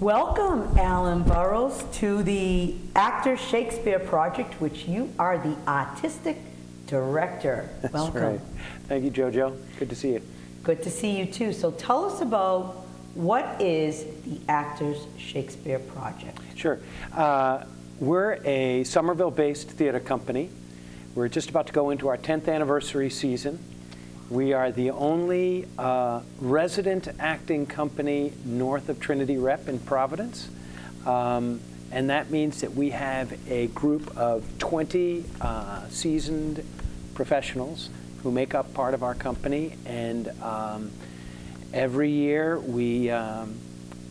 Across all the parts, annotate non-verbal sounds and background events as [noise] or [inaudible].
Welcome, Allyn Burrows, to the Actor Shakespeare Project, which you are the artistic director. That's Welcome. right. Thank you, JoJo. Good to see you. Good to see you too. So tell us about what is the Actors Shakespeare Project? Sure. Uh, we're a Somerville-based theater company. We're just about to go into our 10th anniversary season. We are the only uh, resident acting company north of Trinity Rep in Providence. Um, and that means that we have a group of 20 uh, seasoned professionals who make up part of our company. And um, every year we um,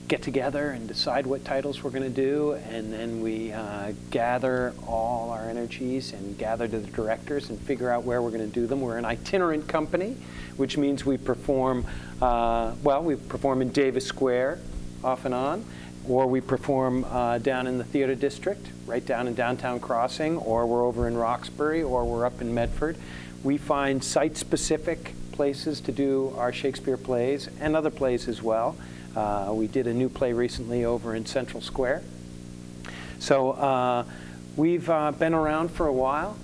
get together and decide what titles we're going to do, and then we uh, gather all our energies and gather to the directors and figure out where we're going to do them. We're an itinerant company, which means we perform, uh, well, we perform in Davis Square off and on, or we perform uh, down in the theater district, right down in downtown Crossing, or we're over in Roxbury, or we're up in Medford. We find site-specific places to do our Shakespeare plays and other plays as well. Uh, we did a new play recently over in Central Square. So uh, we've uh, been around for a while.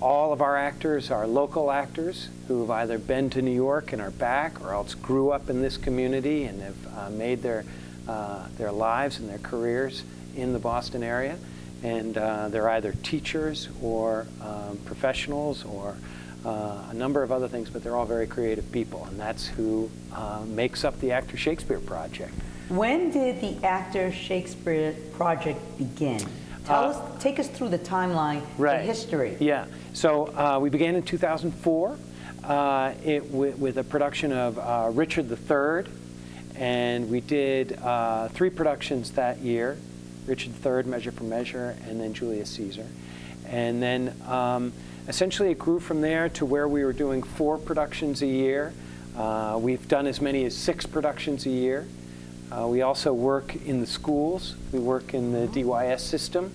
All of our actors are local actors who have either been to New York and are back or else grew up in this community and have uh, made their, uh, their lives and their careers in the Boston area. And uh, they're either teachers or um, professionals or uh, a number of other things, but they're all very creative people, and that's who uh, makes up the Actor Shakespeare Project. When did the Actor Shakespeare Project begin? Tell Uh, us, take us through the timeline, Right. the history. Yeah. So uh, we began in 2004 uh, it, with, with a production of uh, Richard III, and we did uh, three productions that year Richard III, Measure for Measure, and then Julius Caesar. And then um, essentially it grew from there to where we were doing four productions a year. Uh, we've done as many as six productions a year. Uh, we also work in the schools. We work in the DYS system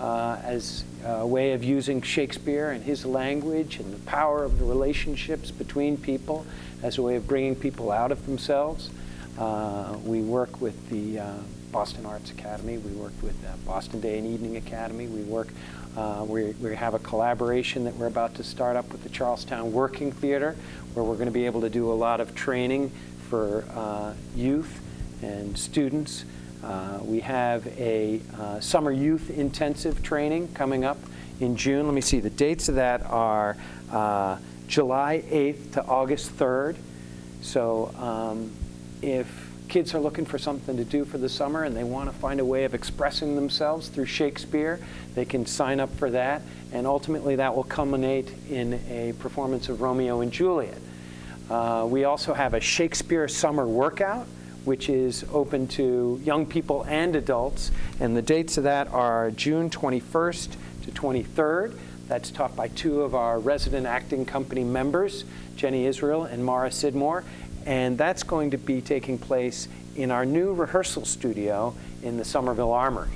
uh, as a way of using Shakespeare and his language and the power of the relationships between people as a way of bringing people out of themselves. Uh, we work with the uh, Boston Arts Academy. We work with uh, Boston Day and Evening Academy. We work. Uh, we, we have a collaboration that we're about to start up with the Charlestown Working Theater, where we're going to be able to do a lot of training for uh, youth and students. Uh, we have a uh, summer youth intensive training coming up in June. Let me see, the dates of that are uh, July 8th to August 3rd. So um, if kids are looking for something to do for the summer and they want to find a way of expressing themselves through Shakespeare, they can sign up for that. And ultimately, that will culminate in a performance of Romeo and Juliet. Uh, we also have a Shakespeare summer workout, which is open to young people and adults. And the dates of that are June 21st to 23rd. That's taught by two of our resident acting company members, Jennie Israel and Mara Sidmore. And that's going to be taking place in our new rehearsal studio in the Somerville Armory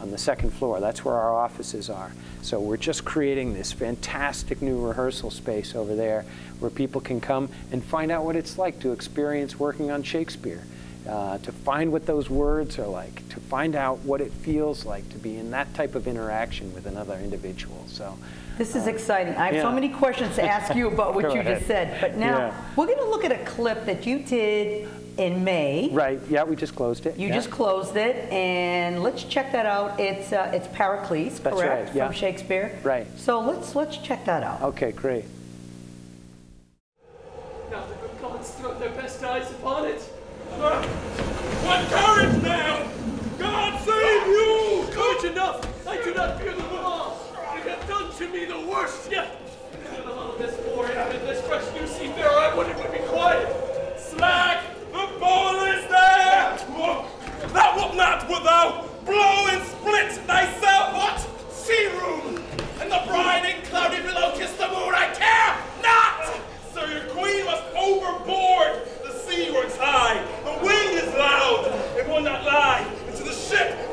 on the second floor. That's where our offices are. So we're just creating this fantastic new rehearsal space over there where people can come and find out what it's like to experience working on Shakespeare, uh, to find what those words are like, to find out what it feels like to be in that type of interaction with another individual. So This is exciting. I have so many questions to ask you about what [laughs] you ahead. just said. But now Yeah. we're going to look at a clip that you did in May. Right, yeah, we just closed it. You yeah. just closed it, and let's check that out. It's uh, it's Pericles, That's correct, right, yeah. from Shakespeare. Right. So let's let's check that out. Okay, great. Now the good gods throw their best eyes upon it. What courage now! God save you! Courage enough! I do not fear them all! You have done to me the worst yet! Of this war and this fresh new seafarer, I wouldn't would be quiet! Slack! The ball is there! Thou wilt not, wilt thou, blow and split thyself, what? Sea room! And the bride in cloudy below kiss the moon, I care not! So your queen must overboard! The sea works high, loud. It will not lie. Into the ship.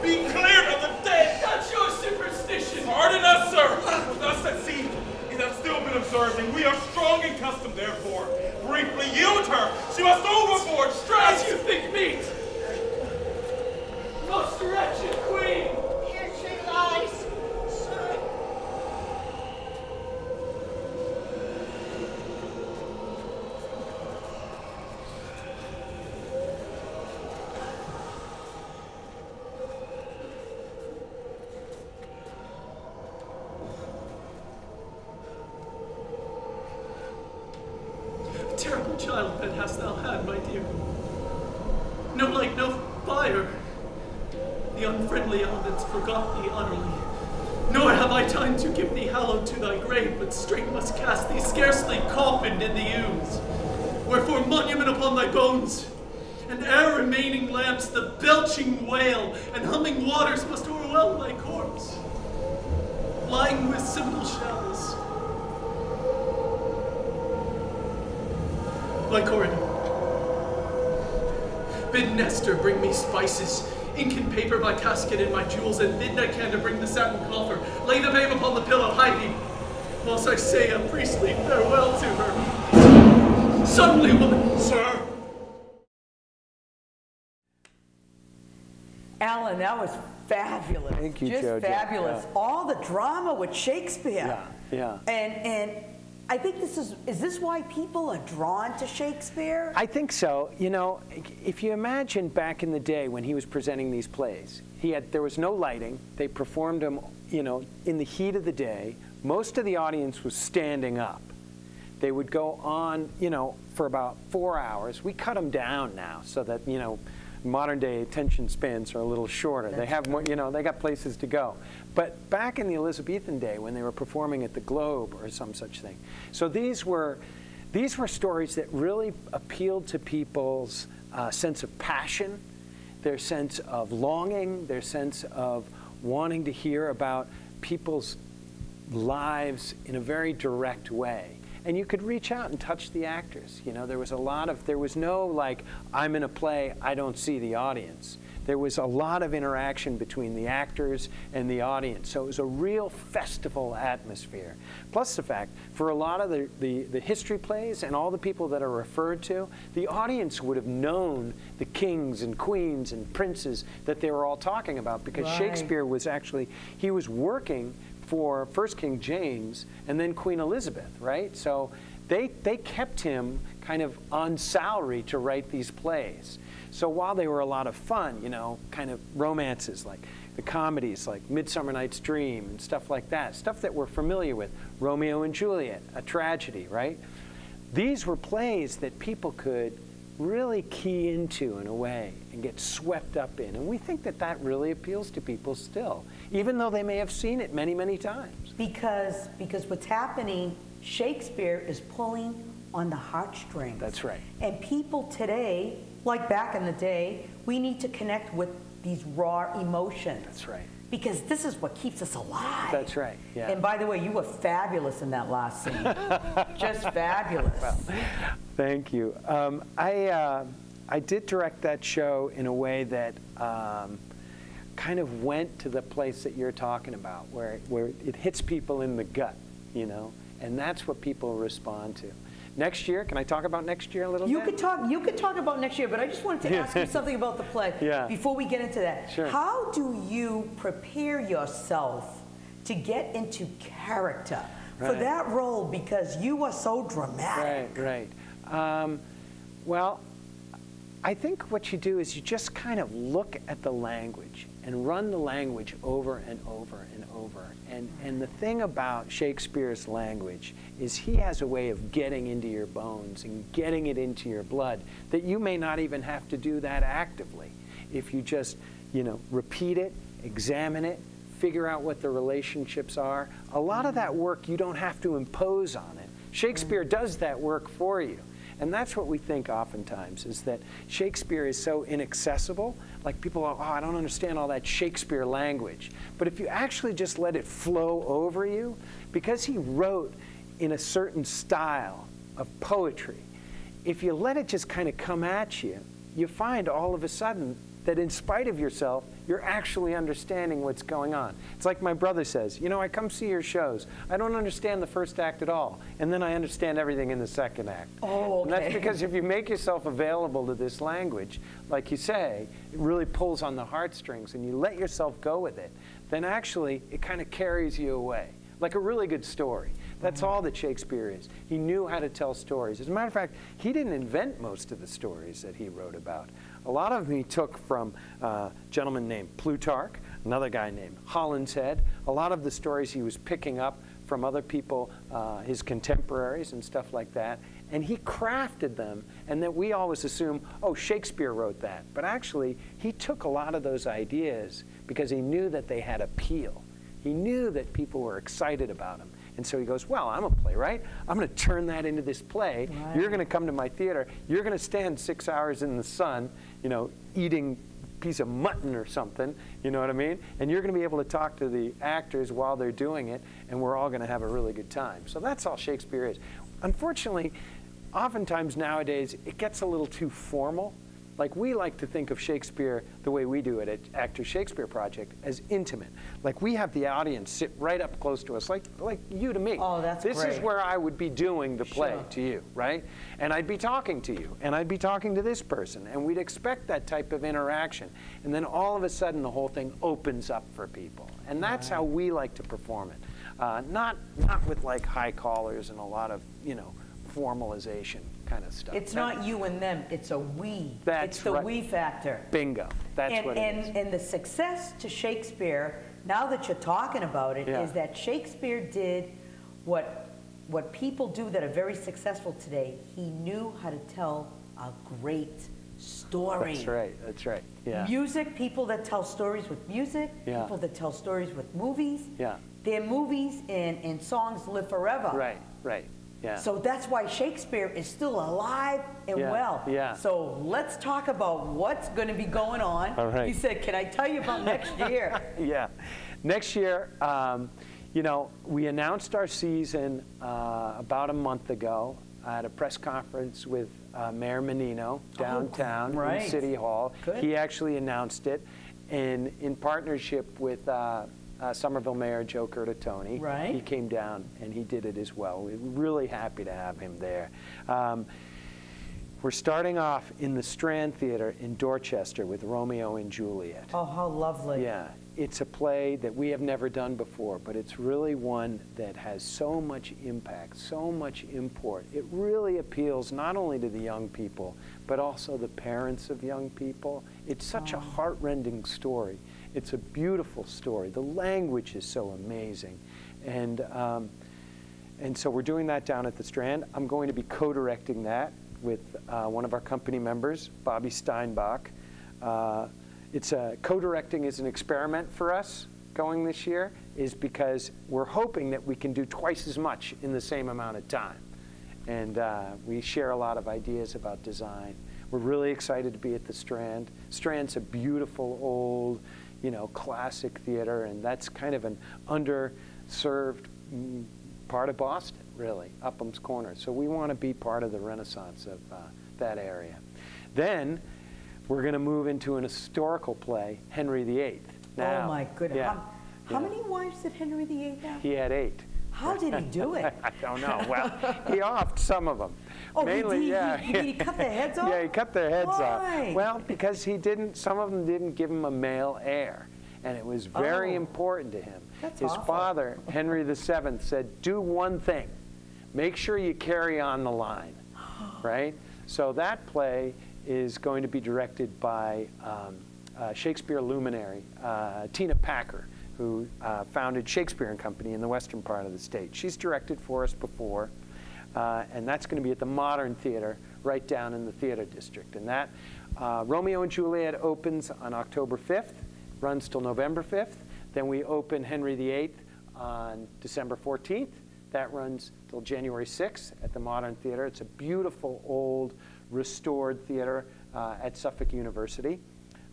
Must cast thee scarcely coffined in the ooze. Wherefore monument upon thy bones, and ere remaining lamps, the belching whale and humming waters must o'erwhelm thy corpse. Lying with simple shells, Lycorid. Bid Nestor bring me spices, ink and paper, my casket and my jewels, and bid Nicander bring the satin coffer. Lay the babe upon the pillow, hide thee, whilst I say a priestly farewell to her. Suddenly, woman, sir. Allyn, that was fabulous. Thank you, Just Jojo. fabulous. Yeah. All the drama with Shakespeare. Yeah, yeah. And and I think this is is this why people are drawn to Shakespeare? I think so. You know, if you imagine back in the day when he was presenting these plays, he had there was no lighting. They performed them, you know, in the heat of the day. Most of the audience was standing up. They would go on, you know, for about four hours. We cut them down now so that you know, modern day attention spans are a little shorter. they have more, you know, they got places to go. But back in the Elizabethan day, when they were performing at the Globe or some such thing, so these were these were stories that really appealed to people's uh, sense of passion, their sense of longing, their sense of wanting to hear about people's lives in a very direct way. And you could reach out and touch the actors. You know, there was a lot of, there was no like, I'm in a play, I don't see the audience. There was a lot of interaction between the actors and the audience. So it was a real festival atmosphere. Plus the fact, for a lot of the, the, the history plays and all the people that are referred to, the audience would have known the kings and queens and princes that they were all talking about because Right. Shakespeare was actually, he was working for first King James and then Queen Elizabeth, right? So they, they kept him kind of on salary to write these plays. So while they were a lot of fun, you know, kind of romances like the comedies like Midsummer Night's Dream and stuff like that, stuff that we're familiar with, Romeo and Juliet, a tragedy, right? These were plays that people could really key into in a way and get swept up in. And we think that that really appeals to people still, even though they may have seen it many, many times. because because what's happening, Shakespeare is pulling on the heartstrings. That's right. And people today, like back in the day, we need to connect with these raw emotions. That's right. Because this is what keeps us alive. That's right, yeah. And by the way, you were fabulous in that last scene. [laughs] Just fabulous. Well, Thank you. Um, I, uh, I did direct that show in a way that um, kind of went to the place that you're talking about, where, where it hits people in the gut, you know, and that's what people respond to. Next year, can I talk about next year a little You bit? could talk. You could talk about next year, but I just wanted to ask you [laughs] something about the play Yeah. before we get into that. Sure. How do you prepare yourself to get into character for that role? Because you are so dramatic. Right, right. Um, well, I think what you do is you just kind of look at the language and run the language over and over and over. And, and the thing about Shakespeare's language is he has a way of getting into your bones and getting it into your blood that you may not even have to do that actively. If you just, you know, repeat it, examine it, figure out what the relationships are. A lot of that work you don't have to impose on it. Shakespeare mm. does that work for you. And that's what we think oftentimes is that Shakespeare is so inaccessible. Like people are, oh, I don't understand all that Shakespeare language. But if you actually just let it flow over you, because he wrote in a certain style of poetry, if you let it just kind of come at you, you find all of a sudden that in spite of yourself, you're actually understanding what's going on. It's like my brother says, you know, I come see your shows. I don't understand the first act at all, and then I understand everything in the second act. Oh, And that's because if you make yourself available to this language, like you say, it really pulls on the heartstrings, and you let yourself go with it, then actually it kind of carries you away, like a really good story. That's mm-hmm. all that Shakespeare is. He knew how to tell stories. As a matter of fact, he didn't invent most of the stories that he wrote about. A lot of them he took from uh, a gentleman named Plutarch, another guy named Holinshed. A lot of the stories he was picking up from other people, uh, his contemporaries and stuff like that, and he crafted them. And that we always assume, oh, Shakespeare wrote that. But actually, he took a lot of those ideas because he knew that they had appeal. He knew that people were excited about them. And so he goes, Well, I'm a playwright. I'm going to turn that into this play. Right. You're going to come to my theater. You're going to stand six hours in the sun, you know, eating piece of mutton or something, you know what I mean? And you're going to be able to talk to the actors while they're doing it, and we're all going to have a really good time. So that's all Shakespeare is. Unfortunately, oftentimes nowadays it gets a little too formal. Like we like to think of Shakespeare the way we do it at Actors Shakespeare Project as intimate. Like we have the audience sit right up close to us, like like you to me. Oh, that's This is where I would be doing the play Sure. to you, right? And I'd be talking to you, and I'd be talking to this person, and we'd expect that type of interaction. And then all of a sudden, the whole thing opens up for people, and that's how we like to perform it. Uh, not not with like high collars and a lot of you know formalization kind of stuff. It's That- not you and them, it's a we. That's It's the right. we factor. bingo. That's and, what it is. and, and the success to Shakespeare, now that you're talking about it, is Yeah. that Shakespeare did what, what people do that are very successful today. He knew how to tell a great story. That's right. That's right. Yeah. Music, people that tell stories with music, Yeah. people that tell stories with movies. Yeah. Their movies and, and songs live forever. Right. Right. Yeah. So that's why Shakespeare is still alive and Yeah, well. yeah. So let's talk about what's going to be going on. All right. You said, can I tell you about next [laughs] year? yeah. Next year, um, you know, we announced our season uh, about a month ago at a press conference with uh, Mayor Menino downtown right. in City Hall. Good. He actually announced it in, in partnership with uh, uh, Somerville Mayor Joe Curtatone. Right. He came down and he did it as well. We're really happy to have him there. Um, we're starting off in the Strand Theater in Dorchester with Romeo and Juliet. Oh, how lovely. Yeah, it's a play that we have never done before, but it's really one that has so much impact, so much import. It really appeals not only to the young people, but also the parents of young people. It's such a heartrending story. It's a beautiful story. The language is so amazing. And, um, and so we're doing that down at the Strand. I'm going to be co-directing that with uh, one of our company members, Bobbie Steinbach. Uh, it's a co-directing is an experiment for us going this year, is because we're hoping that we can do twice as much in the same amount of time. And uh, we share a lot of ideas about design. We're really excited to be at the Strand. Strand's a beautiful old, you know, classic theater, and that's kind of an underserved mm, part of Boston, really, Upham's Corner. So we want to be part of the renaissance of uh, that area. Then we're going to move into an historical play, Henry VIII. Now, oh, my goodness. yeah, how how yeah. many wives did Henry VIII have? He had eight. How did he do it? [laughs] I don't know. Well, he offed some of them. Oh, Mainly, he- yeah. he- did he cut their heads off? [laughs] Yeah, he cut their heads Why? off. Well, because he didn't. Some of them didn't give him a male heir, and it was very Oh. important to him. That's His awful. father, Henry VII, said, "Do one thing: make sure you carry on the line." [gasps] right. So that play is going to be directed by um, uh, Shakespeare luminary uh, Tina Packer, who uh, founded Shakespeare and Company in the western part of the state. She's directed for us before, uh, and that's going to be at the Modern Theater right down in the theater district. And that uh, Romeo and Juliet opens on October 5th, runs till November 5th. Then we open Henry VIII on December 14th. That runs till January 6th at the Modern Theater. It's a beautiful old restored theater uh, at Suffolk University.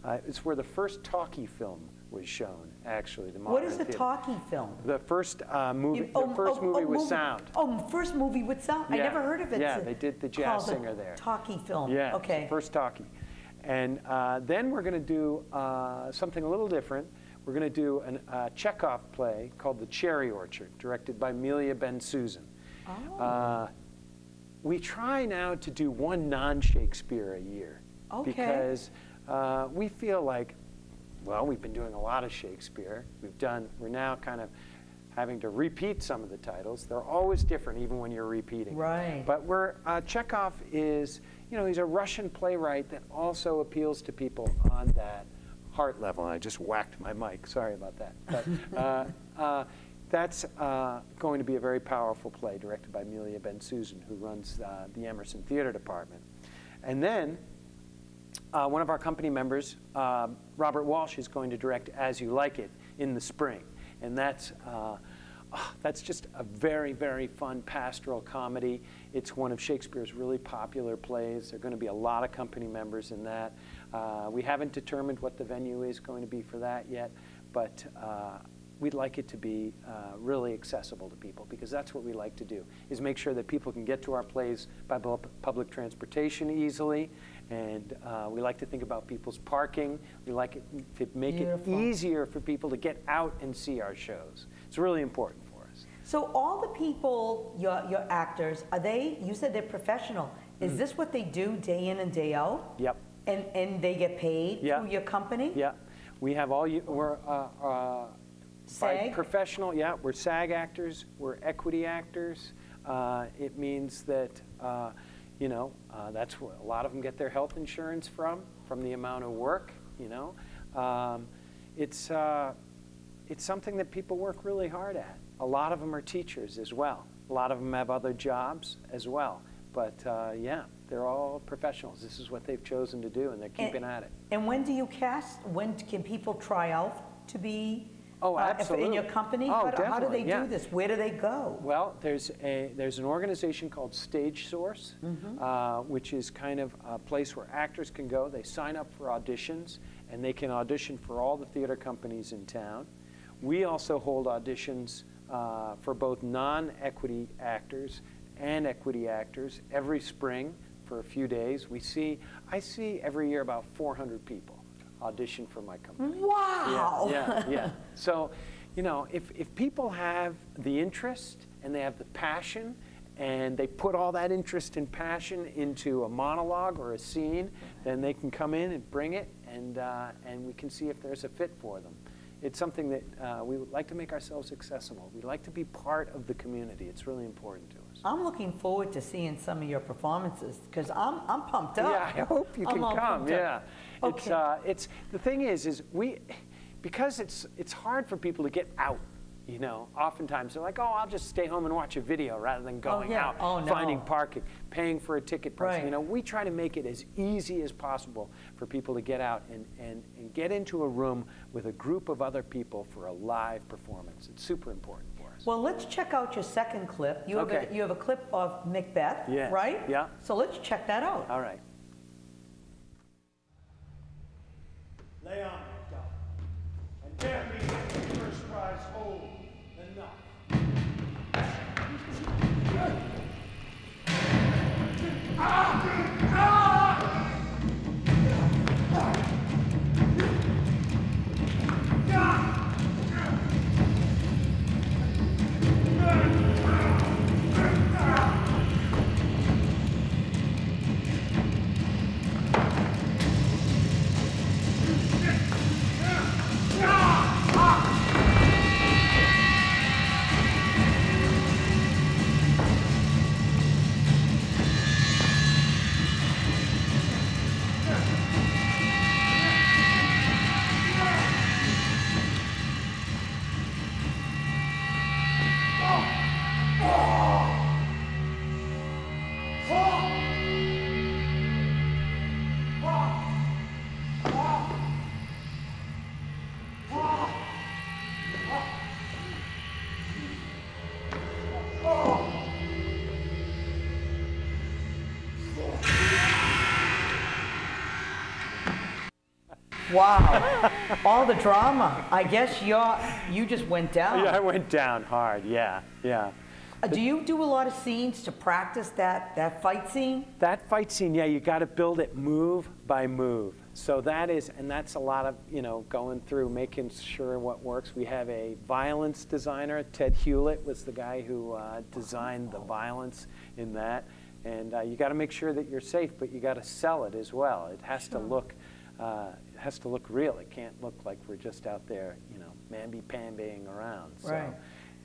Uh, it's where the first talkie film was shown, actually. The What is a Theater. talkie film? The first uh, movie, You- the oh, first oh, movie oh, with movie. sound. Oh, first movie with sound? I never heard of it. Yeah, they did the jazz singer there. Talkie film. Yeah, Okay. first talkie. And uh, then we're going to do uh, something a little different. We're going to do a uh, Chekhov play called The Cherry Orchard, directed by Melia Bensussen. Oh. Uh, we try now to do one non-Shakespeare a year Okay. because uh, we feel like, well, we've been doing a lot of Shakespeare. We've done. We're now kind of having to repeat some of the titles. They're always different, even when you're repeating. Right. But we're uh, Chekhov is, you know, he's a Russian playwright that also appeals to people on that heart level. And I just whacked my mic. Sorry about that. But [laughs] uh, uh, that's uh, going to be a very powerful play directed by Amelia Bensussen, who runs uh, the Emerson Theater Department. And then uh, one of our company members, uh, Robert Walsh, is going to direct As You Like It in the spring. And that's, uh, ah, that's just a very, very fun pastoral comedy. It's one of Shakespeare's really popular plays. There are going to be a lot of company members in that. Uh, we haven't determined what the venue is going to be for that yet, but uh, we'd like it to be uh, really accessible to people because that's what we like to do is make sure that people can get to our plays by public transportation easily and uh, we like to think about people's parking we like it to make Beautiful. it easier for people to get out and see our shows it's really important for us So all the people, your, your actors, are they, you said they're professional. Mm. Is this what they do day in and day out? yep And, and they get paid Yeah. through your company? yeah we have all you we're uh, uh, by SAG? professional, yeah, we're SAG actors, we're equity actors. Uh, it means that, uh, you know, uh, that's where a lot of them get their health insurance from, from the amount of work, you know. Um, it's, uh, it's something that people work really hard at. A lot of them are teachers as well. A lot of them have other jobs as well. But uh, yeah, they're all professionals. This is what they've chosen to do, and they're keeping at it. And when do you cast? When can people try out to be? Oh, uh, if- In your company? Oh, How do- How do they yeah. do this? Where do they go? Well, there's a there's an organization called Stage Source, uh, which is kind of a place where actors can go. They sign up for auditions, and they can audition for all the theater companies in town. We also hold auditions uh, for both non-equity actors and equity actors every spring for a few days. We see I see every year about 400 people audition for my company. Wow! Yeah, yeah, yeah. So, you know, if, if people have the interest and they have the passion and they put all that interest and passion into a monologue or a scene, then they can come in and bring it and, uh, and we can see if there's a fit for them. It's something that uh, we would like to make ourselves accessible. We like to be part of the community. It's really important to. I'm looking forward to seeing some of your performances because I'm, I'm pumped up. Yeah, I hope you I'm can come. Yeah, it's uh, it's the thing is is we because it's it's hard for people to get out. You know, oftentimes they're like, "Oh, I'll just stay home and watch a video rather than going yeah. out, Oh, no. finding parking, paying for a ticket price." Right. You know, we try to make it as easy as possible for people to get out and, and, and get into a room with a group of other people for a live performance. It's super important. Well, let's check out your second clip. You have, Okay. a, you have a clip of Macbeth, Yes. right? Yeah. So let's check that out. All right. Wow. All the drama. I guess you're, you just went down. Yeah, I went down hard. Yeah, yeah. Uh, Do you do a lot of scenes to practice that, that fight scene? That fight scene, yeah, you got to build it move by move. So that is, and that's a lot of, you know, going through, making sure what works. We have a violence designer. Ted Hewlett was the guy who uh, designed the violence in that. And uh, you got to make sure that you're safe, but you got to sell it as well. It has to look, uh, has to look real. It can't look like we're just out there, you know, mamby-pambying around. So, Right.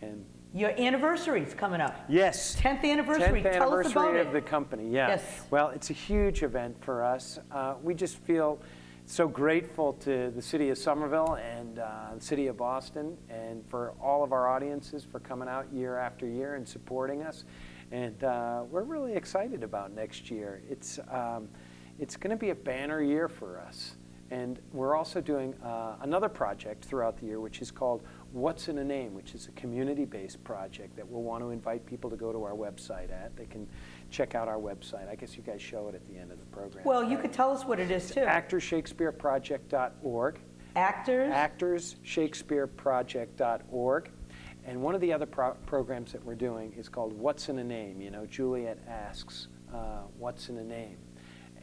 And Your anniversary's coming up. yes. 10th anniversary. 10th Tell us anniversary about of the company, yeah. Yes. Well, it's a huge event for us. Uh, we just feel so grateful to the city of Somerville and uh, the city of Boston and for all of our audiences for coming out year after year and supporting us. And uh, we're really excited about next year. It's, um, it's going to be a banner year for us. And we're also doing uh, another project throughout the year, which is called What's in a Name, which is a community-based project that we'll want to invite people to go to our website at. They can check out our website. I guess you guys show it at the end of the program. Well, you could tell us what it is too. ActorsShakespeareProject.org. Actors? ActorsShakespeareProject.org. And one of the other pro programs that we're doing is called What's in a Name? You know, Juliet asks, uh, What's in a name?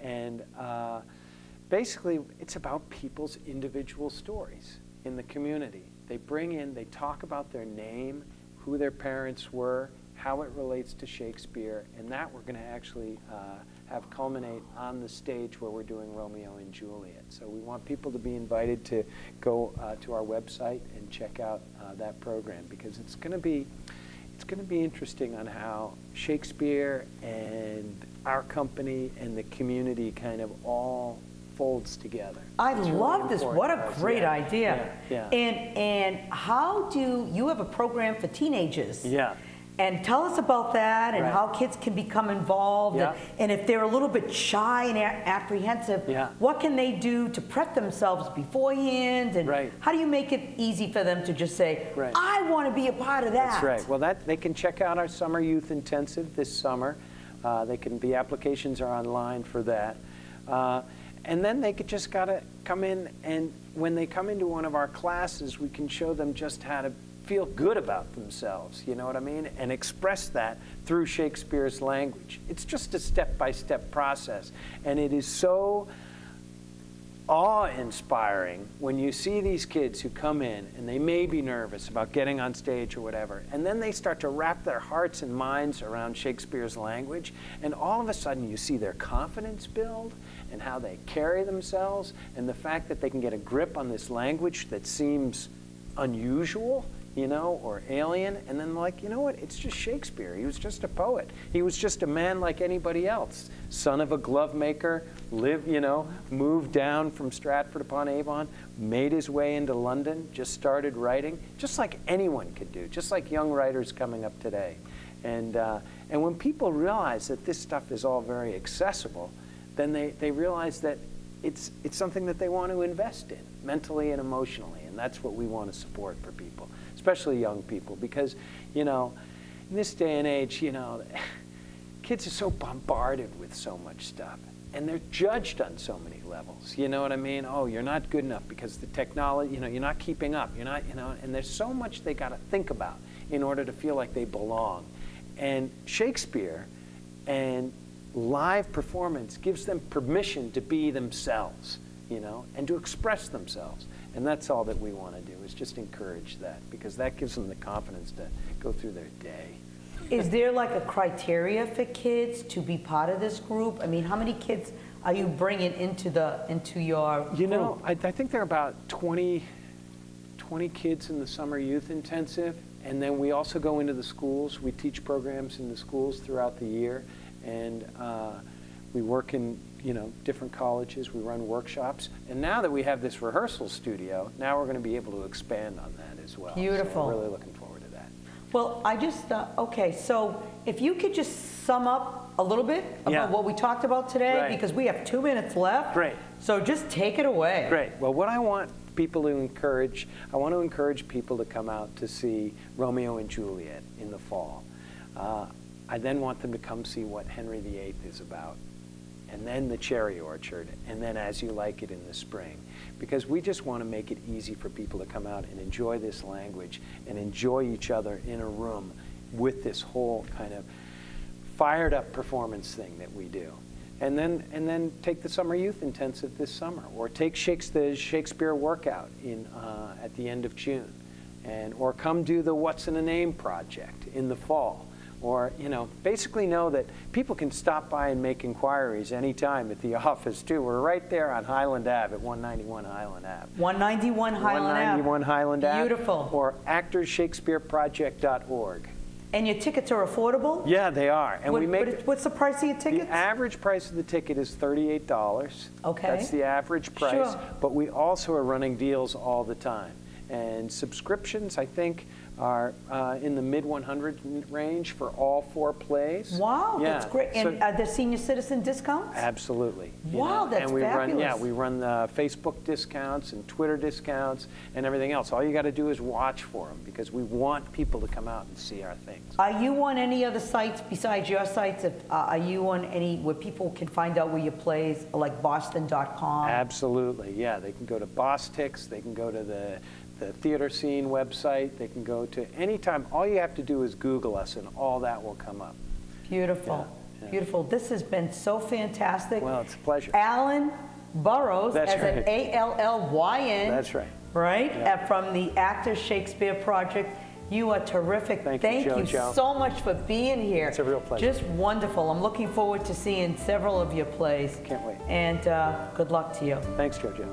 And uh, basically, it's about people's individual stories in the community. They bring in, they talk about their name, who their parents were, how it relates to Shakespeare, and that we're going to actually uh, have culminate on the stage where we're doing Romeo and Juliet. So we want people to be invited to go uh, to our website and check out uh, that program because it's going to be it's going to be interesting on how Shakespeare and our company and the community kind of all folds together. I really love this. What a great Yeah, idea. Yeah. yeah. And and how do you have a program for teenagers? Yeah. And tell us about that and Right. how kids can become involved. Yeah. And, and if they're a little bit shy and a- apprehensive, Yeah. what can they do to prep themselves beforehand? And Right. how do you make it easy for them to just say, Right. I want to be a part of that? That's right. Well, that they can check out our summer youth intensive this summer. Uh, they can. The applications are online for that, uh, and then they could just gotta come in and when they come into one of our classes, we can show them just how to feel good about themselves. You know what I mean? And express that through Shakespeare's language. It's just a step-by-step process, and it is so awe-inspiring when you see these kids who come in and they may be nervous about getting on stage or whatever, and then they start to wrap their hearts and minds around Shakespeare's language, and all of a sudden you see their confidence build and how they carry themselves, and the fact that they can get a grip on this language that seems unusual you know, or alien, and then like, you know what, it's just Shakespeare. He was just a poet. He was just a man like anybody else. Son of a glove maker, lived, you know, moved down from Stratford upon Avon, made his way into London, just started writing, just like anyone could do, just like young writers coming up today. And, uh, and when people realize that this stuff is all very accessible, then they, they realize that it's, it's something that they want to invest in mentally and emotionally. And that's what we want to support for people, especially young people, because, you know, in this day and age, you know, [sighs] kids are so bombarded with so much stuff. And they're judged on so many levels. You know what I mean? Oh, you're not good enough because the technology, you know, you're not keeping up. You're not, you know, and there's so much they got to think about in order to feel like they belong. And Shakespeare and live performance gives them permission to be themselves, you know, and to express themselves. And that's all that we want to do is just encourage that because that gives them the confidence to go through their day. Is there like a criteria for kids to be part of this group? I mean, how many kids are you bringing into the into your You know. I, I think there are about 20, 20 kids in the summer youth intensive, and then we also go into the schools. We teach programs in the schools throughout the year, and uh, we work in you know different colleges. We run workshops, and now that we have this rehearsal studio, now we're going to be able to expand on that as well. Beautiful. we're really looking forward to that. Well, I just, uh, okay, so if you could just sum up a little bit about Yeah. what we talked about today, Right. because we have two minutes left. Great. So just take it away. Great. Well, what I want people to encourage, I want to encourage people to come out to see Romeo and Juliet in the fall. Uh, I then want them to come see what Henry VIII is about, and then the Cherry Orchard, and then As You Like It in the spring. Because we just want to make it easy for people to come out and enjoy this language and enjoy each other in a room with this whole kind of fired up performance thing that we do. And then, and then take the summer youth intensive this summer, or take Shakespeare, Shakespeare workout in, uh, at the end of June, and, or come do the What's in a Name project in the fall. Or, you know, basically know that people can stop by and make inquiries anytime at the [laughs] office too. We're right there on Highland Ave at 191 Highland Ave. 191 Highland Ave. 191 Highland Ave. Beautiful. Or actorshakespeareproject.org. And your tickets are affordable? Yeah, they are. And we make what What's the price of your tickets? the average price of the ticket is $38. Okay. That's the average price. Sure. But we also are running deals all the time. And subscriptions, I think, are uh, in the mid 100 range for all four plays. Wow, that's Yeah, great. so- And are there senior citizen discounts? Absolutely. Wow, know, that's and we Run, yeah, we run uh, Facebook discounts and Twitter discounts and everything else. All you got to do is watch for them because we want people to come out and see our things. Are you on any other sites besides your sites? If, uh, Are you on any where people can find out where your plays, like boston.com? Absolutely, yeah. They can go to Bostix, they can go to the, the theater scene website, they can go to anytime. All you have to do is Google us and all that will come up. Beautiful, Yeah, beautiful. This has been so fantastic. Well, it's a pleasure. Allyn Burrows, That's as an right. A-L-L-Y-N. That's right. Right, Yeah. from the Actors Shakespeare Project. You are terrific. Thank you, JoJo. so much for being here. It's a real pleasure. Just wonderful. I'm looking forward to seeing several of your plays. Can't wait. And uh, good luck to you. Thanks, JoJo.